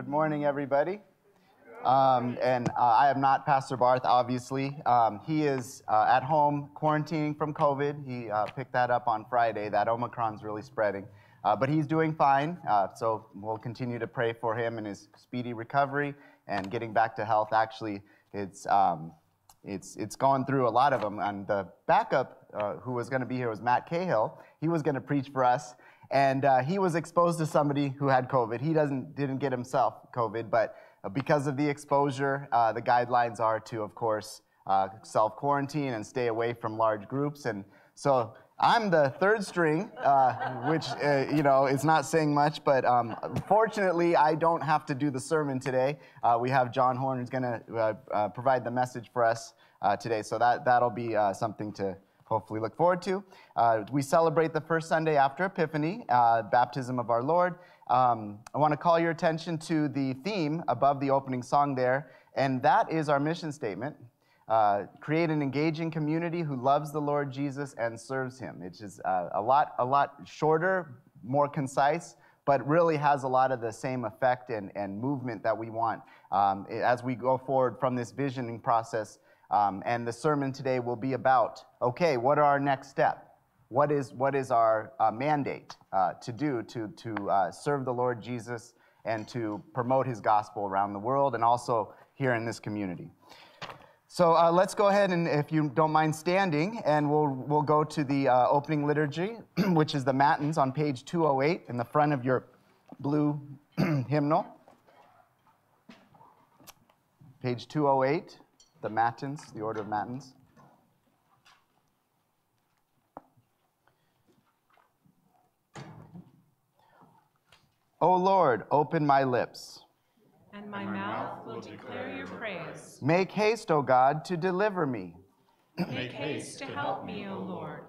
Good morning, everybody. Um, and uh, I am not Pastor Barth, obviously. Um, he is uh, at home quarantining from COVID. He uh, picked that up on Friday. That Omicron's really spreading. Uh, but he's doing fine. Uh, so we'll continue to pray for him and his speedy recovery and getting back to health. Actually, it's, um, it's, it's gone through a lot of them. And the backup uh, who was going to be here was Matt Cahill. He was going to preach for us and uh, he was exposed to somebody who had COVID. He doesn't didn't get himself COVID, but because of the exposure, uh, the guidelines are to, of course, uh, self quarantine and stay away from large groups. And so I'm the third string, uh, which uh, you know is not saying much, but um, fortunately I don't have to do the sermon today. Uh, we have John Horn who's going to provide the message for us today, so that that'll be something to hopefully look forward to. Uh, we celebrate the first Sunday after Epiphany, uh, baptism of our Lord. Um, I want to call your attention to the theme above the opening song there, and that is our mission statement. Uh, create an engaging community who loves the Lord Jesus and serves Him. It is uh, a lot, a lot shorter, more concise, but really has a lot of the same effect and, and movement that we want um, as we go forward from this visioning process um, and the sermon today will be about okay, what are our next step? What is, what is our uh, mandate uh, to do to, to uh, serve the Lord Jesus and to promote his gospel around the world and also here in this community? So uh, let's go ahead and, if you don't mind standing, and we'll, we'll go to the uh, opening liturgy, which is the Matins on page 208 in the front of your blue hymnal. Page 208 the Matins, the order of Matins. O Lord, open my lips. And my mouth will declare your praise. Make haste, O God, to deliver me. Make haste to help me, O Lord.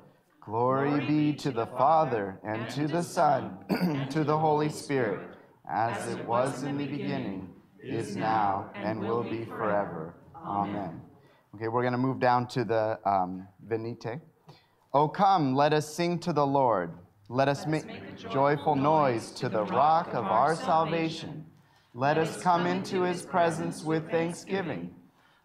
Glory be to the Father, and to the Son, and to the Holy Spirit, as it was in the beginning, is now, and will be forever. Amen. Okay, we're going to move down to the um, Venite. Oh, come, let us sing to the Lord. Let us make, joyful noise to the rock of our salvation. Let us come into his presence with thanksgiving.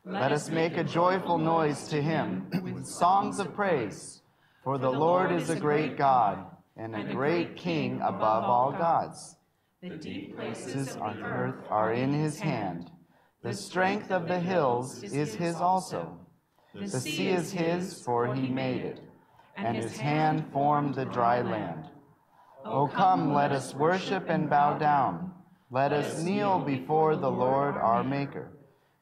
Let us make a joyful noise to him with songs of praise. For the Lord is a great God and a great King above all gods. The deep places of on the earth are in his hand. The strength of the hills is his also. The sea is his, for he made it, and his hand formed the dry land. O oh, come, let us worship and bow down. Let us kneel before the Lord our Maker.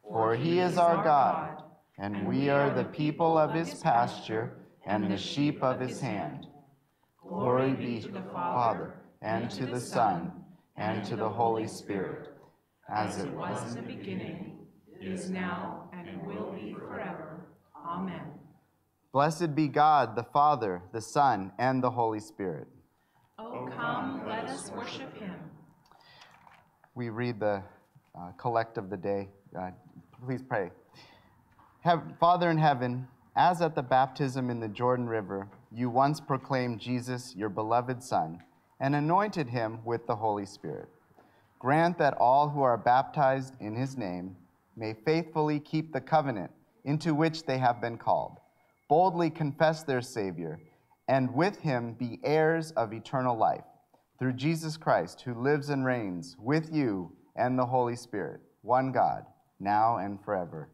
For he is our God, and we are the people of his pasture and the sheep of his hand. Glory be to the Father, and to the Son, and to the Holy Spirit, as it was in the beginning, is now, and will be forever. Amen. Blessed be God, the Father, the Son, and the Holy Spirit. O come, let us worship him. We read the uh, collect of the day. Uh, please pray. Have, Father in heaven, As at the baptism in the Jordan River, you once proclaimed Jesus, your beloved Son, and anointed him with the Holy Spirit. Grant that all who are baptized in his name may faithfully keep the covenant into which they have been called, boldly confess their Savior, and with him be heirs of eternal life, through Jesus Christ, who lives and reigns with you and the Holy Spirit, one God, now and forever.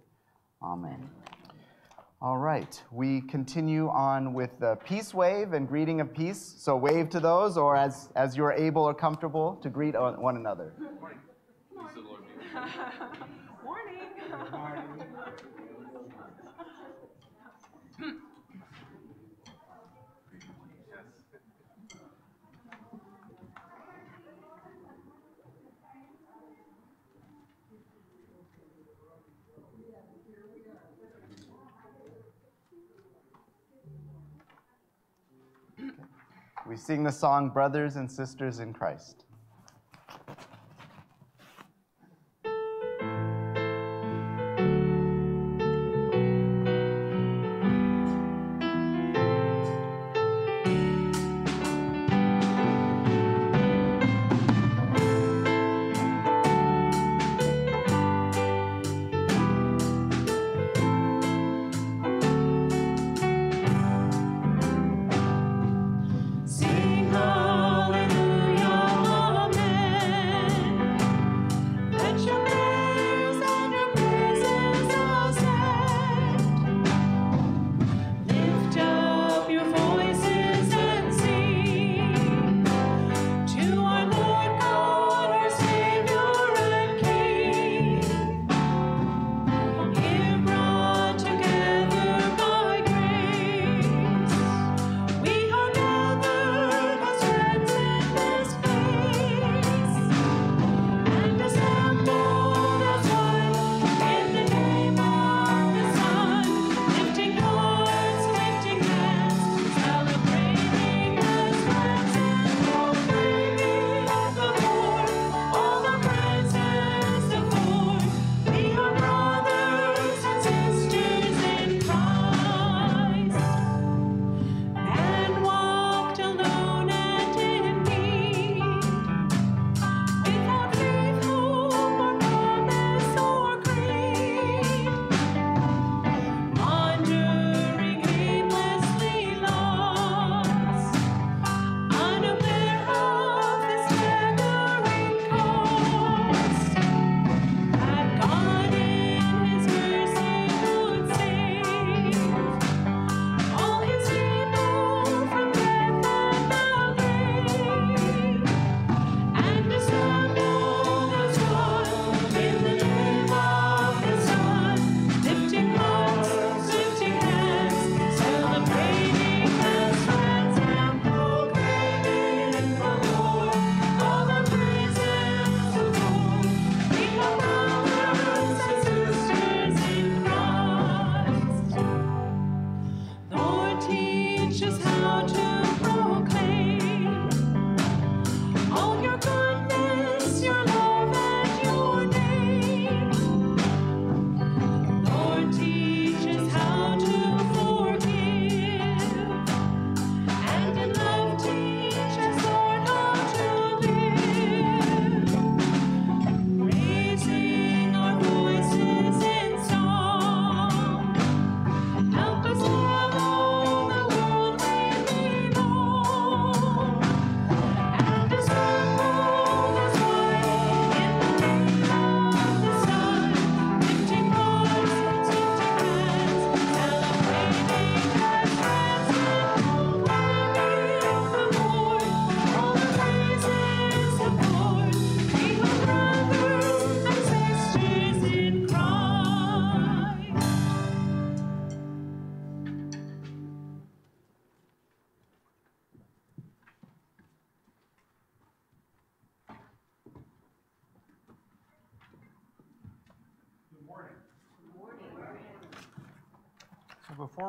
Amen. All right, we continue on with the peace wave and greeting of peace. So wave to those, or as, as you're able or comfortable, to greet one another. Morning. We sing the song Brothers and Sisters in Christ.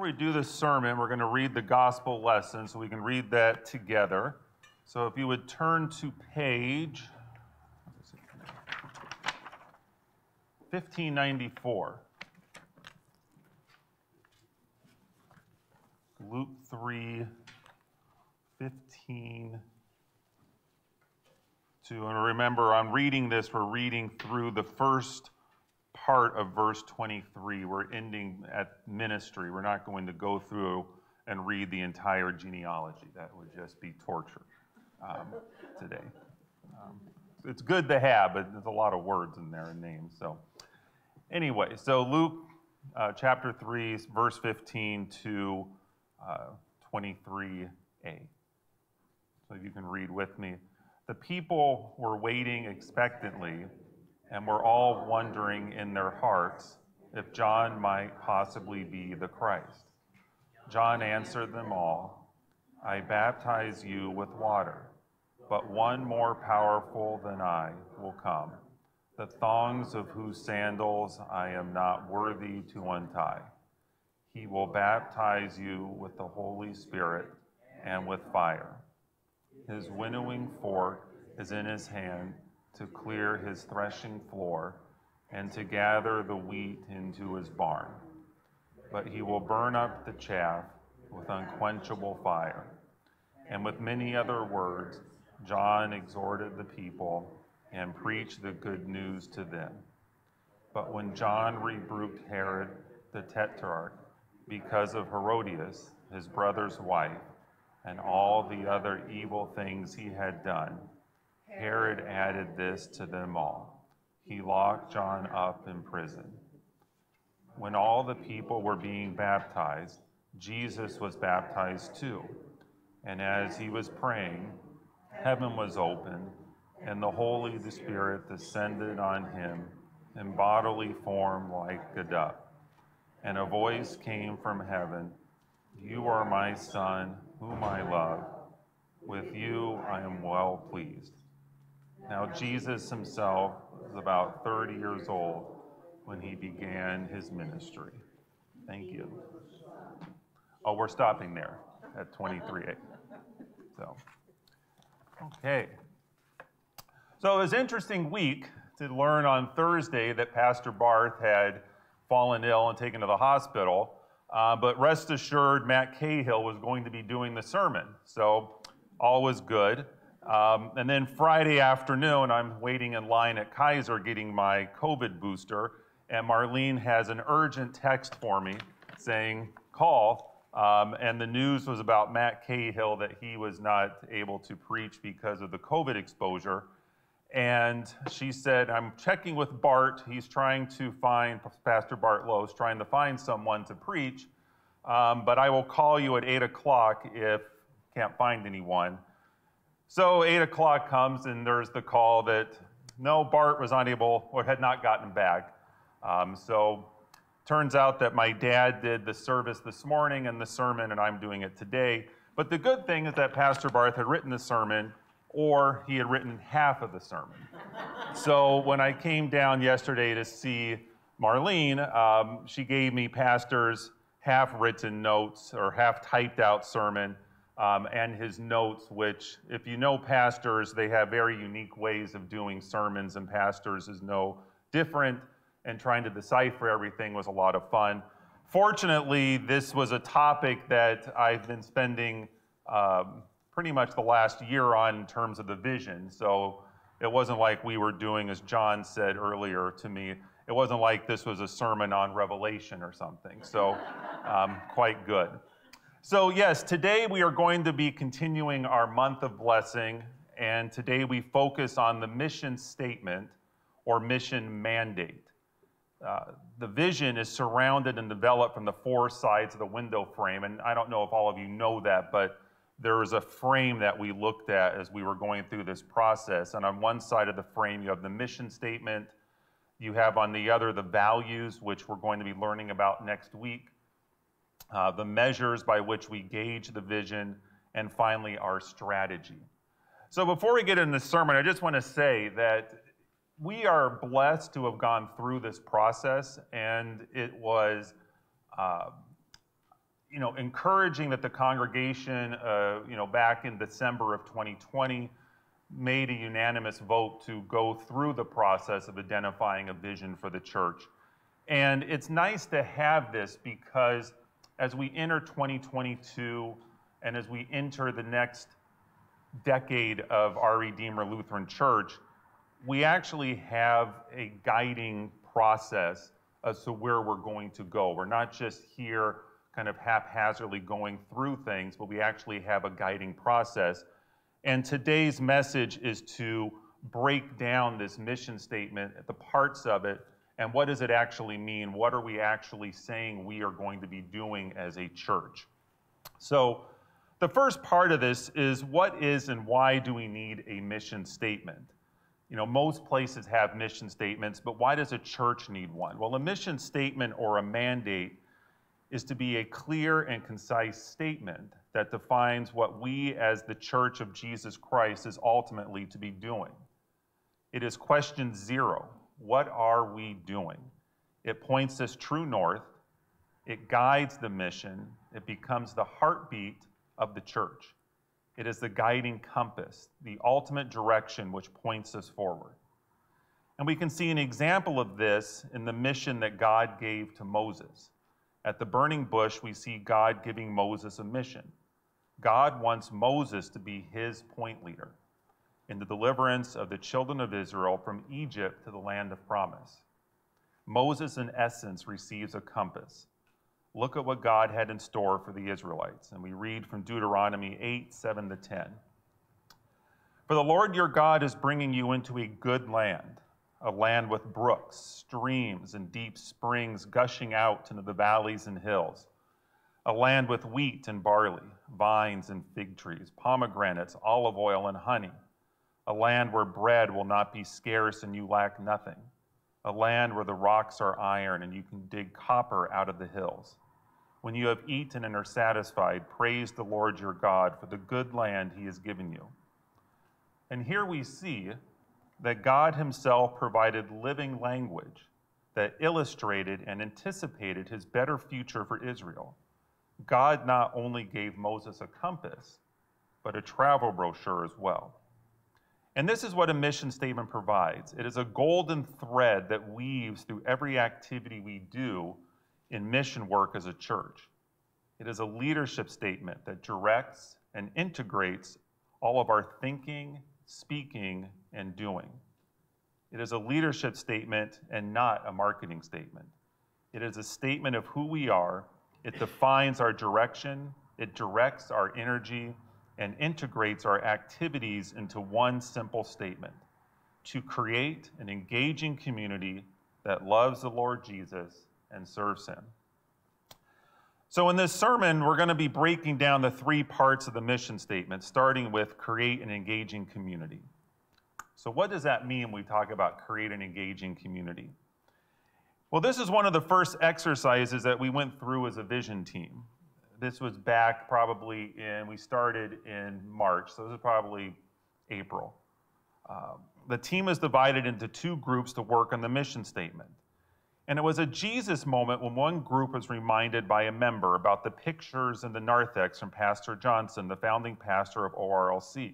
We do the sermon, we're going to read the gospel lesson so we can read that together. So if you would turn to page 1594. Luke 3 15 to, and remember, I'm reading this, we're reading through the first part of verse 23. We're ending at ministry. We're not going to go through and read the entire genealogy. That would just be torture um, today. Um, it's good to have, but there's a lot of words in there and names. So, anyway, so Luke uh, chapter 3, verse 15 to uh, 23a. So if you can read with me. The people were waiting expectantly and were all wondering in their hearts if John might possibly be the Christ. John answered them all I baptize you with water, but one more powerful than I will come, the thongs of whose sandals I am not worthy to untie. He will baptize you with the Holy Spirit and with fire. His winnowing fork is in his hand to clear his threshing floor and to gather the wheat into his barn. But he will burn up the chaff with unquenchable fire. And with many other words, John exhorted the people and preached the good news to them. But when John rebuked Herod the Tetrarch because of Herodias, his brother's wife, and all the other evil things he had done, Herod added this to them all. He locked John up in prison. When all the people were being baptized, Jesus was baptized too. And as he was praying, heaven was opened, and the Holy Spirit descended on him in bodily form like a dove. And a voice came from heaven You are my Son, whom I love. With you I am well pleased. Now, Jesus himself was about 30 years old when he began his ministry. Thank you. Oh, we're stopping there at 23. So, okay. So it was interesting week to learn on Thursday that Pastor Barth had fallen ill and taken to the hospital. Uh, but rest assured, Matt Cahill was going to be doing the sermon. So all was good. Um, and then Friday afternoon, I'm waiting in line at Kaiser getting my COVID booster. And Marlene has an urgent text for me saying, call. Um, and the news was about Matt Cahill that he was not able to preach because of the COVID exposure. And she said, I'm checking with Bart. He's trying to find, Pastor Bart Lowe's trying to find someone to preach. Um, but I will call you at 8 o'clock if can't find anyone. So 8 o'clock comes, and there's the call that no, Bart was unable or had not gotten back. Um, so turns out that my dad did the service this morning and the sermon, and I'm doing it today. But the good thing is that Pastor Barth had written the sermon or he had written half of the sermon. so when I came down yesterday to see Marlene, um, she gave me pastor's half written notes or half typed out sermon um, and his notes, which, if you know pastors, they have very unique ways of doing sermons, and pastors is no different. And trying to decipher everything was a lot of fun. Fortunately, this was a topic that I've been spending um, pretty much the last year on in terms of the vision. So it wasn't like we were doing, as John said earlier to me, it wasn't like this was a sermon on Revelation or something. So um, quite good. So, yes, today we are going to be continuing our month of blessing, and today we focus on the mission statement or mission mandate. Uh, the vision is surrounded and developed from the four sides of the window frame, and I don't know if all of you know that, but there is a frame that we looked at as we were going through this process. And on one side of the frame, you have the mission statement. You have on the other the values, which we're going to be learning about next week, uh, the measures by which we gauge the vision, and finally, our strategy. So before we get into the sermon, I just want to say that we are blessed to have gone through this process, and it was. Uh, you know, encouraging that the congregation, uh, you know, back in December of 2020, made a unanimous vote to go through the process of identifying a vision for the church. And it's nice to have this because as we enter 2022 and as we enter the next decade of our Redeemer Lutheran Church, we actually have a guiding process as to where we're going to go. We're not just here kind of haphazardly going through things, but we actually have a guiding process. And today's message is to break down this mission statement, the parts of it, and what does it actually mean? What are we actually saying we are going to be doing as a church? So, the first part of this is what is and why do we need a mission statement? You know, most places have mission statements, but why does a church need one? Well, a mission statement or a mandate is to be a clear and concise statement that defines what we as the church of Jesus Christ is ultimately to be doing. It is question zero what are we doing? It points us true north, it guides the mission, it becomes the heartbeat of the church. It is the guiding compass, the ultimate direction which points us forward. And we can see an example of this in the mission that God gave to Moses. At the burning bush, we see God giving Moses a mission. God wants Moses to be his point leader in the deliverance of the children of Israel from Egypt to the land of promise. Moses, in essence, receives a compass. Look at what God had in store for the Israelites. And we read from Deuteronomy 8 7 to 10. For the Lord your God is bringing you into a good land, a land with brooks, streams, and deep springs gushing out into the valleys and hills, a land with wheat and barley, vines and fig trees, pomegranates, olive oil, and honey a land where bread will not be scarce and you lack nothing, a land where the rocks are iron and you can dig copper out of the hills. When you have eaten and are satisfied, praise the Lord your God for the good land he has given you. And here we see that God himself provided living language that illustrated and anticipated his better future for Israel. God not only gave Moses a compass, but a travel brochure as well. And this is what a mission statement provides it is a golden thread that weaves through every activity we do in mission work as a church. It is a leadership statement that directs and integrates all of our thinking, speaking, and doing. It is a leadership statement and not a marketing statement. It is a statement of who we are. It defines our direction. It directs our energy and integrates our activities into one simple statement to create an engaging community that loves the Lord Jesus and serves Him. So, in this sermon, we're going to be breaking down the three parts of the mission statement, starting with create an engaging community. So, what does that mean when we talk about create an engaging community? Well, this is one of the first exercises that we went through as a vision team this was back probably in, we started in March, so this is probably April. Um, the team is divided into two groups to work on the mission statement. And it was a Jesus moment when one group was reminded by a member about the pictures in the narthex from Pastor Johnson, the founding pastor of ORLC.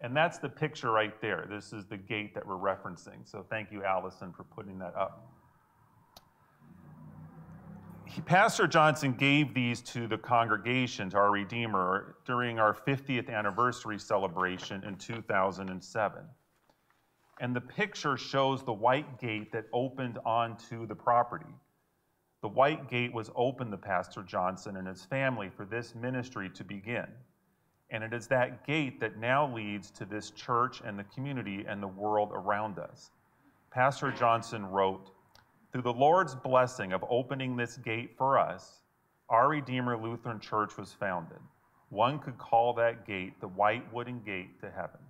And that's the picture right there. This is the gate that we're referencing. So thank you, Allison, for putting that up. Pastor Johnson gave these to the congregation, to our Redeemer, during our 50th anniversary celebration in 2007. And the picture shows the white gate that opened onto the property. The white gate was open to Pastor Johnson and his family for this ministry to begin. And it is that gate that now leads to this church and the community and the world around us. Pastor Johnson wrote, through the Lord's blessing of opening this gate for us, our Redeemer Lutheran Church was founded. One could call that gate the white wooden gate to heaven.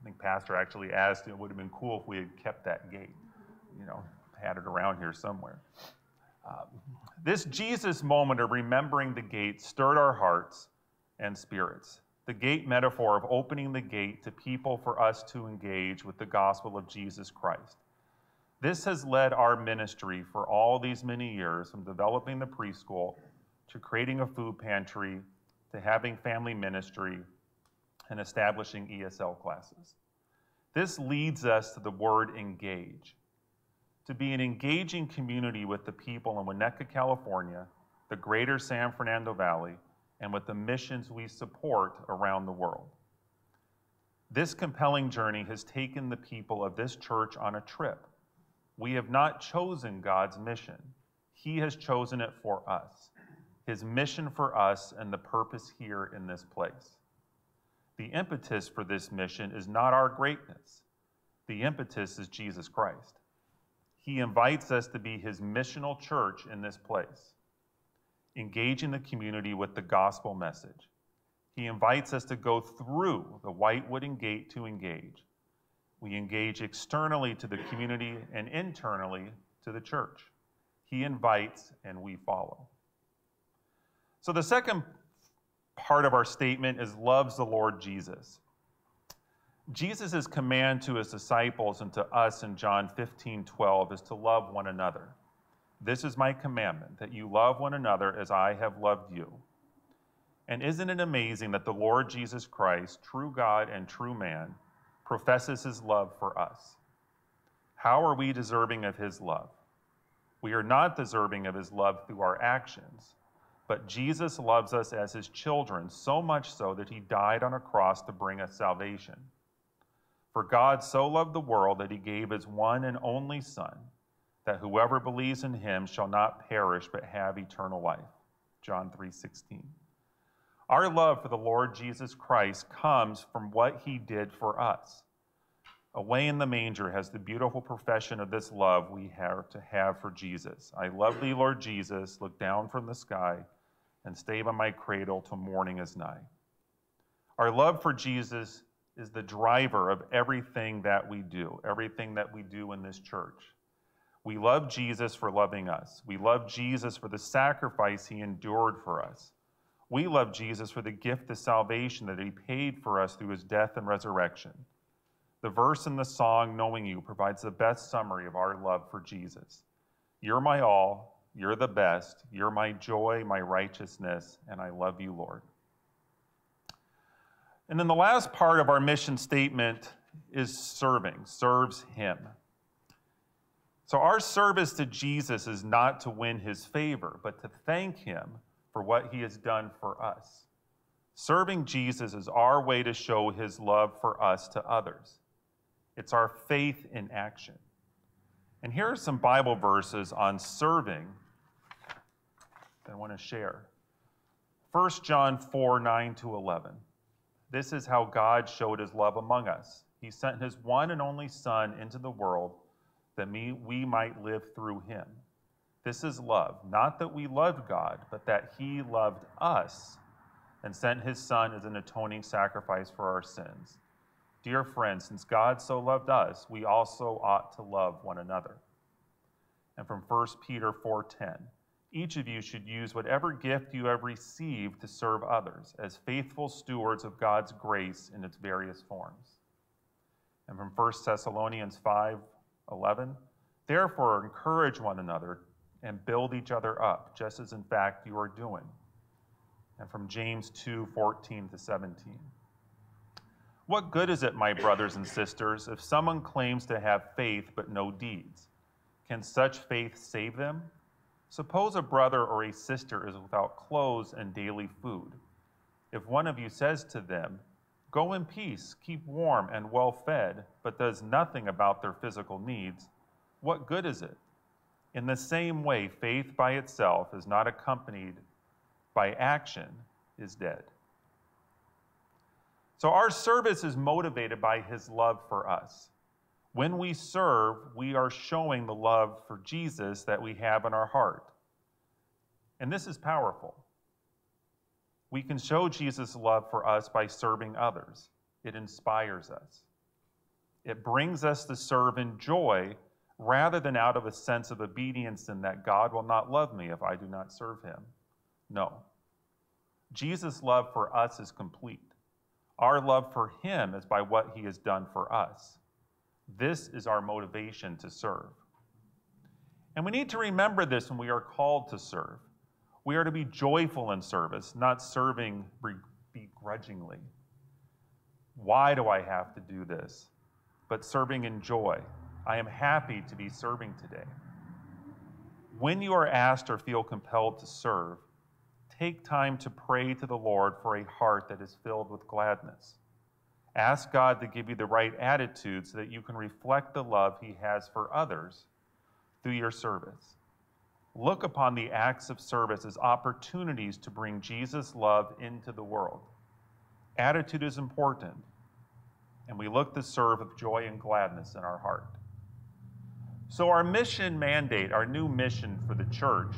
I think Pastor actually asked, it would have been cool if we had kept that gate, you know, had it around here somewhere. Um, this Jesus moment of remembering the gate stirred our hearts and spirits. The gate metaphor of opening the gate to people for us to engage with the gospel of Jesus Christ. This has led our ministry for all these many years from developing the preschool to creating a food pantry to having family ministry and establishing ESL classes. This leads us to the word engage. to be an engaging community with the people in Winnetka, California, the greater San Fernando Valley, and with the missions we support around the world. This compelling journey has taken the people of this church on a trip. We have not chosen God's mission, He has chosen it for us. His mission for us and the purpose here in this place. The impetus for this mission is not our greatness, the impetus is Jesus Christ. He invites us to be His missional church in this place, engaging the community with the gospel message. He invites us to go through the white wooden gate to engage. We engage externally to the community and internally to the church. He invites and we follow. So the second part of our statement is loves the Lord Jesus. Jesus' command to his disciples and to us in John 15 12 is to love one another. This is my commandment, that you love one another as I have loved you. And isn't it amazing that the Lord Jesus Christ, true God and true man, professes his love for us? How are we deserving of his love? We are not deserving of his love through our actions, but Jesus loves us as his children, so much so that he died on a cross to bring us salvation. For God so loved the world that he gave his one and only Son, that whoever believes in him shall not perish but have eternal life. John 3:16. Our love for the Lord Jesus Christ comes from what he did for us. Away in the manger has the beautiful profession of this love we have to have for Jesus. I love thee, Lord Jesus, look down from the sky and stay by my cradle till morning is nigh. Our love for Jesus is the driver of everything that we do, everything that we do in this church. We love Jesus for loving us. We love Jesus for the sacrifice he endured for us. We love Jesus for the gift of salvation that he paid for us through his death and resurrection. The verse in the song, Knowing You, provides the best summary of our love for Jesus. You're my all, you're the best, you're my joy, my righteousness, and I love you, Lord. And then the last part of our mission statement is serving, serves him. So our service to Jesus is not to win his favor, but to thank him for what he has done for us. Serving Jesus is our way to show his love for us to others. It's our faith in action. And here are some Bible verses on serving that I want to share. 1 John 4 9 to 11. This is how God showed his love among us. He sent his one and only Son into the world that we might live through him. This is love, not that we loved God, but that He loved us and sent His Son as an atoning sacrifice for our sins. Dear friends, since God so loved us, we also ought to love one another. And from 1 Peter 4:10, each of you should use whatever gift you have received to serve others as faithful stewards of God's grace in its various forms. And from 1 Thessalonians 5:11, therefore encourage one another and build each other up, just as in fact you are doing. And from James 2 14 to 17. What good is it, my brothers and sisters, if someone claims to have faith but no deeds? Can such faith save them? Suppose a brother or a sister is without clothes and daily food. If one of you says to them, Go in peace, keep warm and well fed, but does nothing about their physical needs, what good is it? In the same way, faith by itself is not accompanied by action is dead. So our service is motivated by his love for us. When we serve, we are showing the love for Jesus that we have in our heart. And this is powerful. We can show Jesus' love for us by serving others. It inspires us. It brings us to serve in joy rather than out of a sense of obedience and that God will not love me if I do not serve him. No. Jesus' love for us is complete. Our love for him is by what he has done for us. This is our motivation to serve. And we need to remember this when we are called to serve. We are to be joyful in service, not serving begrudgingly. Why do I have to do this? But serving in joy I am happy to be serving today. When you are asked or feel compelled to serve, take time to pray to the Lord for a heart that is filled with gladness. Ask God to give you the right attitude so that you can reflect the love He has for others through your service. Look upon the acts of service as opportunities to bring Jesus' love into the world. Attitude is important, and we look to serve with joy and gladness in our heart. So, our mission mandate, our new mission for the church,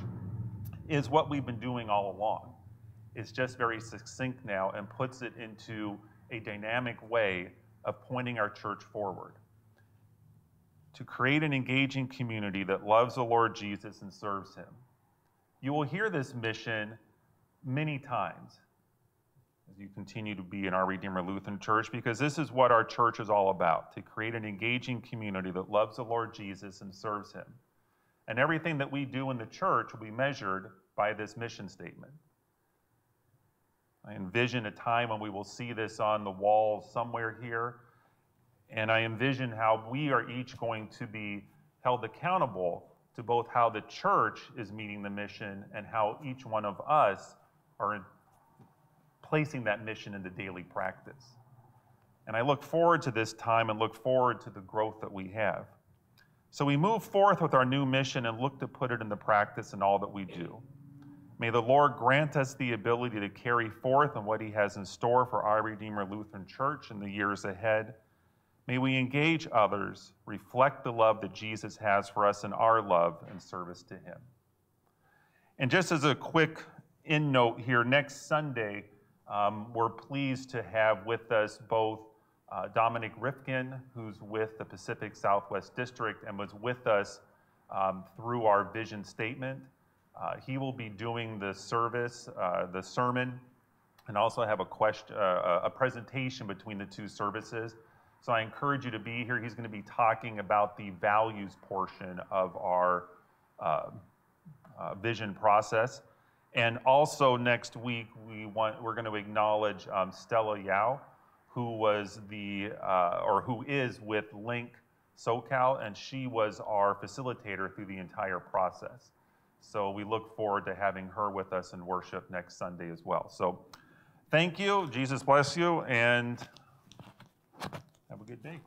is what we've been doing all along. It's just very succinct now and puts it into a dynamic way of pointing our church forward. To create an engaging community that loves the Lord Jesus and serves Him. You will hear this mission many times you continue to be in our Redeemer Lutheran Church, because this is what our church is all about to create an engaging community that loves the Lord Jesus and serves Him. And everything that we do in the church will be measured by this mission statement. I envision a time when we will see this on the walls somewhere here, and I envision how we are each going to be held accountable to both how the church is meeting the mission and how each one of us are placing that mission into daily practice. And I look forward to this time and look forward to the growth that we have. So we move forth with our new mission and look to put it into practice in all that we do. May the Lord grant us the ability to carry forth on what He has in store for our Redeemer Lutheran Church in the years ahead. May we engage others, reflect the love that Jesus has for us in our love and service to Him. And just as a quick in note here, next Sunday, um, we're pleased to have with us both uh, Dominic Rifkin, who's with the Pacific Southwest District and was with us um, through our vision statement. Uh, he will be doing the service, uh, the sermon, and also have a question, uh, a presentation between the two services. So I encourage you to be here. He's going to be talking about the values portion of our uh, uh, vision process. And also next week, we want, we're going to acknowledge um, Stella Yao, who was the, uh, or who is with Link SoCal, and she was our facilitator through the entire process. So we look forward to having her with us in worship next Sunday as well. So thank you. Jesus bless you, and have a good day.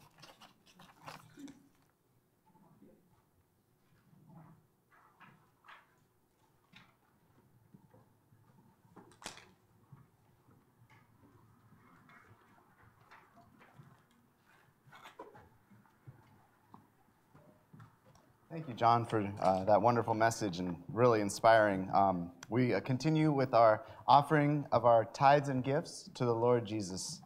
Thank you, John, for uh, that wonderful message and really inspiring. Um, we uh, continue with our offering of our tithes and gifts to the Lord Jesus.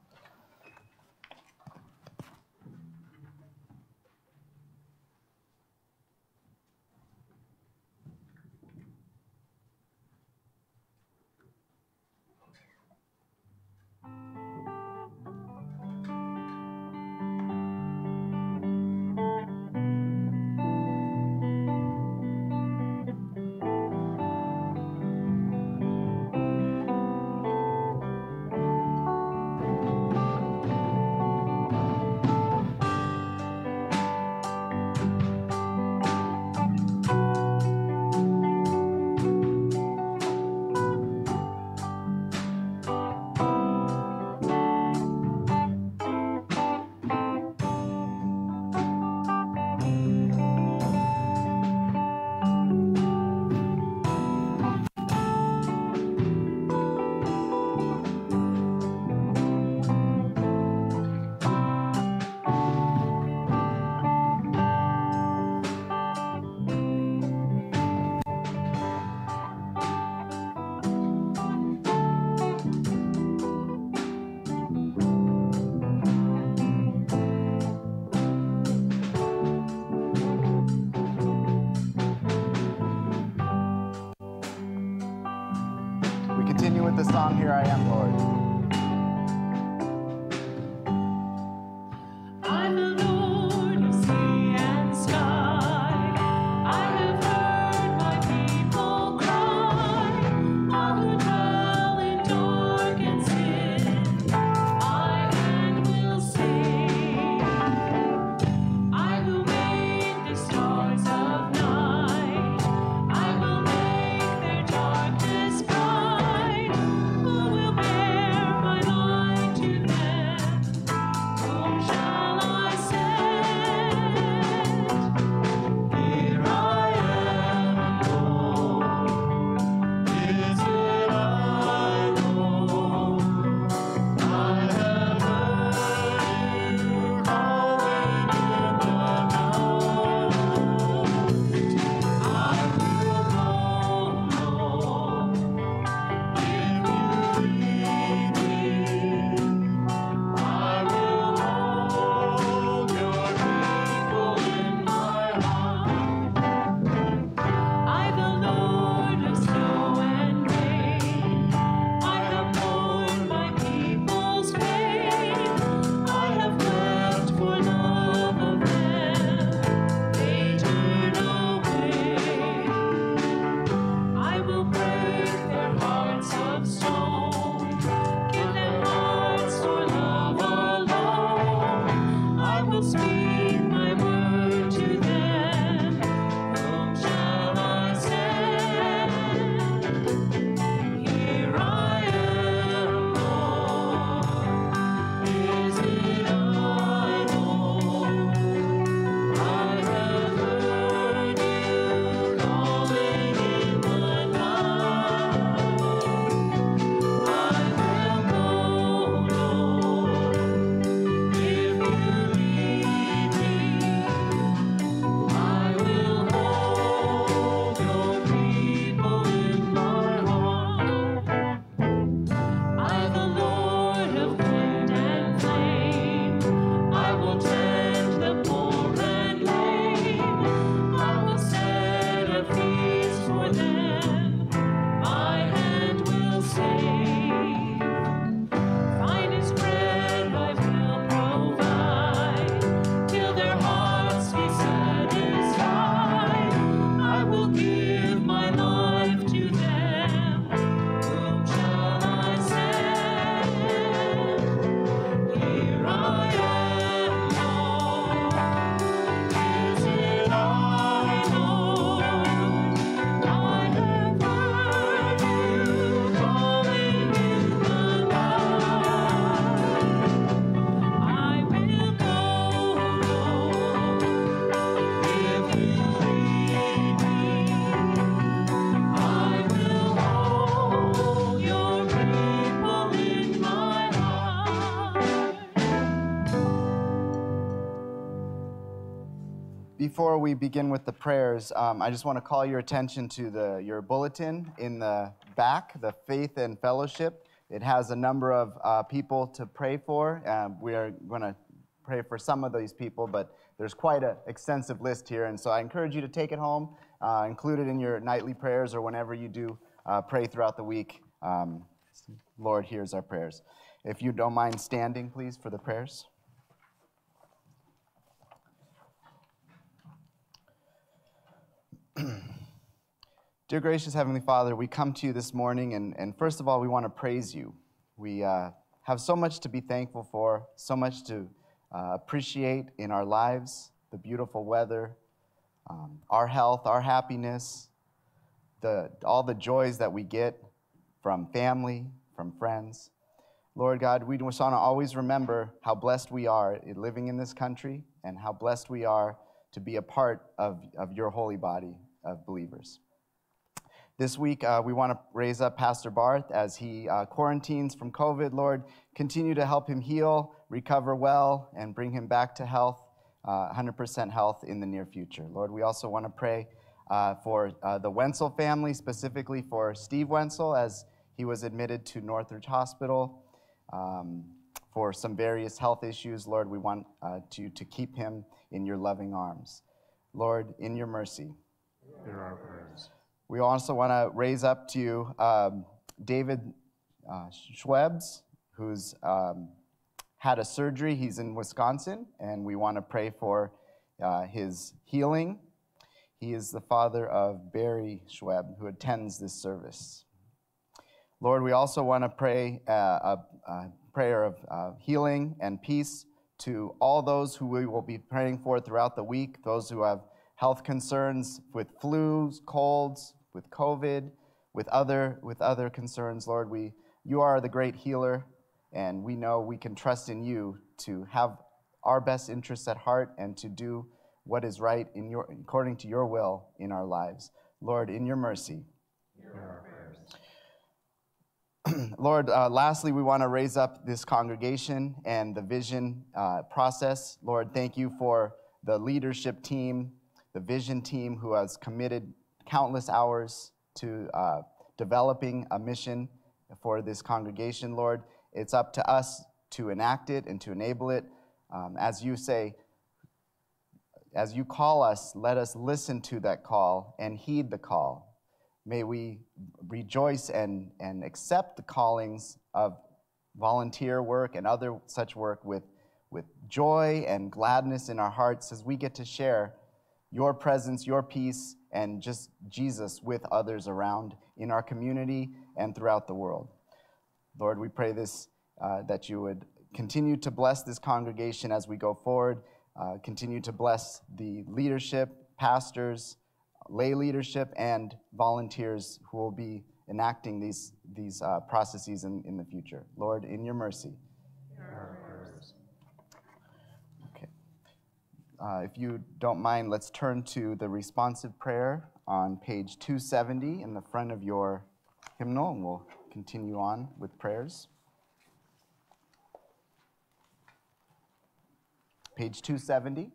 Before we begin with the prayers, um, I just want to call your attention to the, your bulletin in the back, the Faith and Fellowship. It has a number of uh, people to pray for. Uh, we are going to pray for some of these people, but there's quite an extensive list here. And so I encourage you to take it home, uh, include it in your nightly prayers or whenever you do uh, pray throughout the week. Um, Lord hears our prayers. If you don't mind standing, please, for the prayers. Dear gracious Heavenly Father, we come to you this morning, and, and first of all, we want to praise you. We uh, have so much to be thankful for, so much to uh, appreciate in our lives the beautiful weather, um, our health, our happiness, the, all the joys that we get from family, from friends. Lord God, we just want to always remember how blessed we are living in this country and how blessed we are to be a part of, of your holy body of believers. This week, uh, we want to raise up Pastor Barth as he uh, quarantines from COVID. Lord, continue to help him heal, recover well, and bring him back to health, uh, 100% health in the near future. Lord, we also want to pray uh, for uh, the Wenzel family, specifically for Steve Wenzel as he was admitted to Northridge Hospital um, for some various health issues. Lord, we want uh, to, to keep him in your loving arms. Lord, in your mercy. Hear our prayers. We also want to raise up to you um, David uh, Schwebs, who's um, had a surgery. He's in Wisconsin, and we want to pray for uh, his healing. He is the father of Barry Schweb, who attends this service. Lord, we also want to pray uh, a, a prayer of uh, healing and peace to all those who we will be praying for throughout the week, those who have health concerns with flus, colds, with COVID, with other, with other concerns. Lord, we, you are the great healer, and we know we can trust in you to have our best interests at heart and to do what is right in your, according to your will in our lives. Lord, in your mercy, Hear our prayers. Lord, uh, lastly, we want to raise up this congregation and the vision uh, process. Lord, thank you for the leadership team, the vision team who has committed countless hours to uh, developing a mission for this congregation, Lord. It's up to us to enact it and to enable it. Um, as you say, as you call us, let us listen to that call and heed the call. May we rejoice and, and accept the callings of volunteer work and other such work with, with joy and gladness in our hearts as we get to share your presence, your peace, and just Jesus with others around in our community and throughout the world. Lord, we pray this uh, that you would continue to bless this congregation as we go forward, uh, continue to bless the leadership, pastors, lay leadership, and volunteers who will be enacting these, these uh, processes in, in the future. Lord, in your mercy. Uh, if you don't mind, let's turn to the responsive prayer on page 270 in the front of your hymnal, and we'll continue on with prayers. Page 270.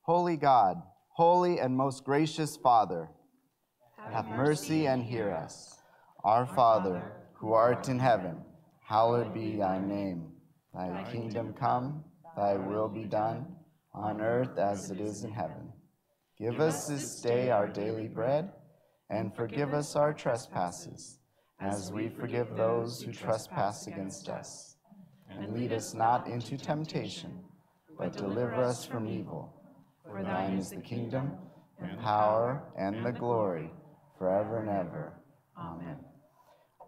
Holy God, holy and most gracious Father, have mercy and hear us. Our Father, who art in heaven, hallowed be thy name. Thy kingdom come, thy will be done, on earth as it is in heaven. Give us this day our daily bread, and forgive us our trespasses, as we forgive those who trespass against us. And lead us not into temptation, but deliver us from evil. For thine is the kingdom, and power, and the glory, forever and ever. Amen.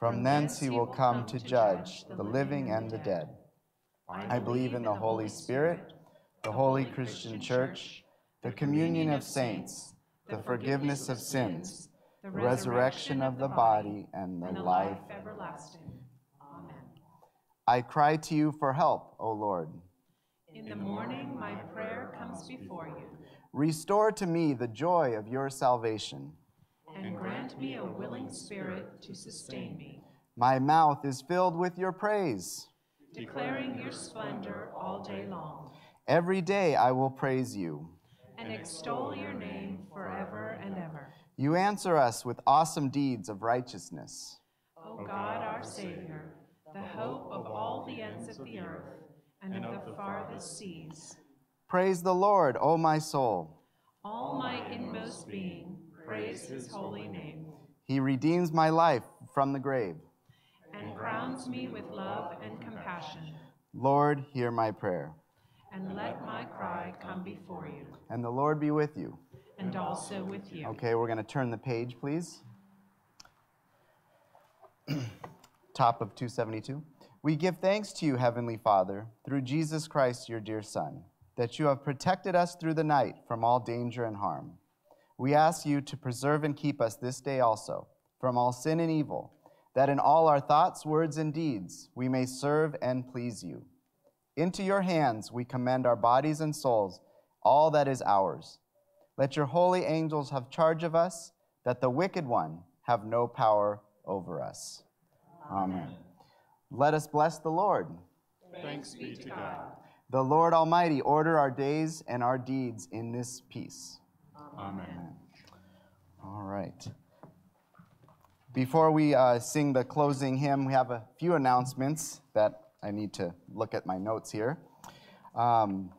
From thence he will come to judge the living and the dead. I believe in the Holy Spirit, the holy Christian church, the communion of saints, the forgiveness of sins, the resurrection of the body, and the life. everlasting. Amen. I cry to you for help, O Lord. In the morning, my prayer comes before you, Restore to me the joy of your salvation. And grant me a willing spirit to sustain me, My mouth is filled with your praise. declaring your splendor all day long, Every day I will praise you. and extol your name forever and ever. You answer us with awesome deeds of righteousness. O God, our Savior, the hope of all the ends of the earth and of the farthest seas, Praise the Lord, O my soul. all my inmost being, praise his holy name, He redeems my life from the grave. and crowns me with love and compassion. Lord, hear my prayer. And let my cry come before you, And the Lord be with you. and also with you. Okay, we're going to turn the page, please. Top of 272. We give thanks to you, Heavenly Father, through Jesus Christ, your dear Son, that you have protected us through the night from all danger and harm. We ask you to preserve and keep us this day also from all sin and evil, that in all our thoughts, words, and deeds we may serve and please you. Into your hands we commend our bodies and souls, all that is ours. Let your holy angels have charge of us, that the wicked one have no power over us. Amen. Let us bless the Lord. Thanks be to God. The Lord Almighty order our days and our deeds in this peace. Amen. All right. Before we uh, sing the closing hymn, we have a few announcements that I need to look at my notes here. Um,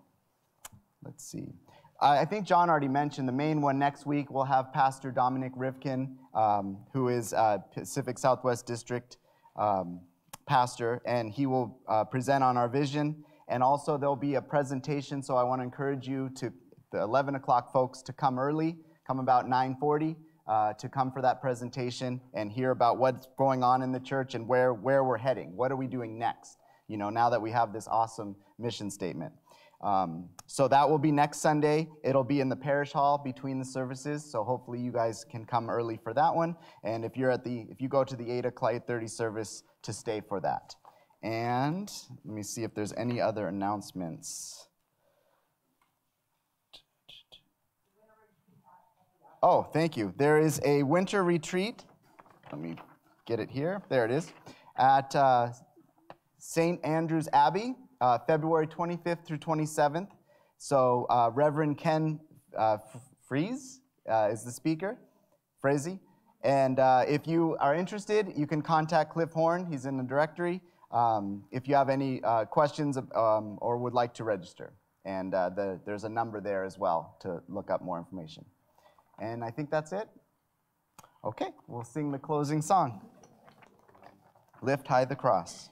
let's see. I think John already mentioned the main one next week. We'll have Pastor Dominic Rivkin, um, who is uh, Pacific Southwest District um, pastor, and he will uh, present on our vision. And also, there'll be a presentation. So I want to encourage you to the 11 o'clock folks to come early, come about 9:40 uh, to come for that presentation and hear about what's going on in the church and where where we're heading. What are we doing next? You know, now that we have this awesome mission statement. Um, so that will be next Sunday. It'll be in the parish hall between the services. So hopefully you guys can come early for that one. And if you're at the, if you go to the 8 o'clock 8:30 service, to stay for that. And let me see if there's any other announcements. Oh, thank you. There is a winter retreat. Let me get it here. There it is. At uh, St. Andrew's Abbey, uh, February 25th through 27th. So uh, Reverend Ken uh, Fries uh, is the speaker, Frazee. And uh, if you are interested, you can contact Cliff Horn. He's in the directory. Um, if you have any uh, questions um, or would like to register, and the, there's a number there as well to look up more information. And I think that's it. Okay, we'll sing the closing song. Lift high the cross.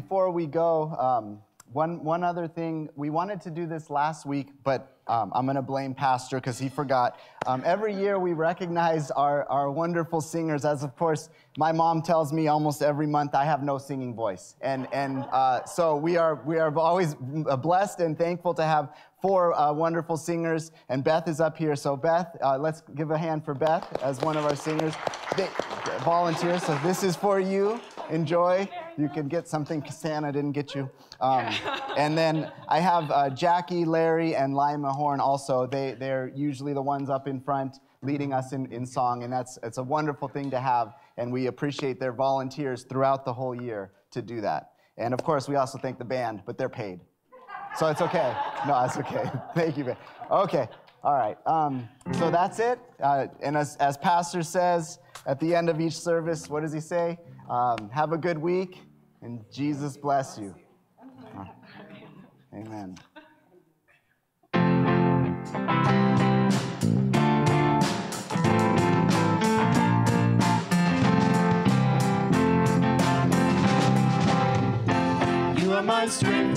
Before we go, um, one, one other thing. We wanted to do this last week, but um, I'm going to blame Pastor because he forgot. Um, every year we recognize our, our wonderful singers, as of course, my mom tells me almost every month I have no singing voice. And, and uh, so we are, we are always blessed and thankful to have four uh, wonderful singers. And Beth is up here. So, Beth, uh, let's give a hand for Beth as one of our singers. They, volunteer. So, this is for you. Enjoy. You can get something Santa didn't get you. Um, and then I have uh, Jackie, Larry, and Lima Horn also. They, they're usually the ones up in front leading us in, in song, and that's it's a wonderful thing to have. And we appreciate their volunteers throughout the whole year to do that. And of course, we also thank the band, but they're paid. So it's okay. No, it's okay. Thank you. man. Okay. All right. Um, so that's it. Uh, and as, as Pastor says at the end of each service, what does he say? Um, have a good week, and Jesus bless you. Amen. You are my strength